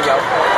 mundial.